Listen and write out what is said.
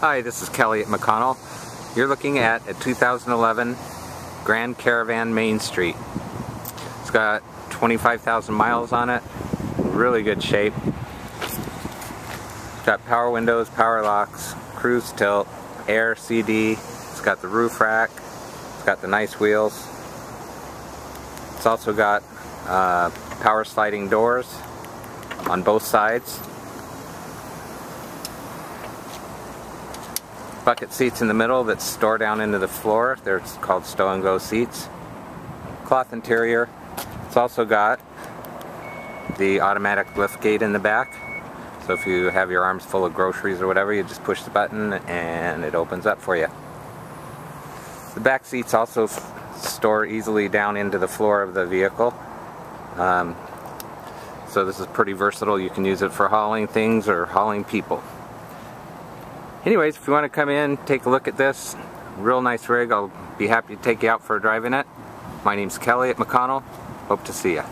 Hi, this is Kelly at McConnell. You're looking at a 2011 Grand Caravan Main Street. It's got 25,000 miles on it, really good shape. It's got power windows, power locks, cruise tilt, air CD, it's got the roof rack, it's got the nice wheels. It's also got uh, power sliding doors on both sides. Bucket seats in the middle that store down into the floor. They're called stow and go seats. Cloth interior. It's also got the automatic lift gate in the back. So if you have your arms full of groceries or whatever, you just push the button and it opens up for you. The back seats also store easily down into the floor of the vehicle. Um, so this is pretty versatile. You can use it for hauling things or hauling people anyways, if you want to come in, take a look at this, real nice rig, I'll be happy to take you out for a drive in it. My name's Kelly at McConnell. Hope to see you.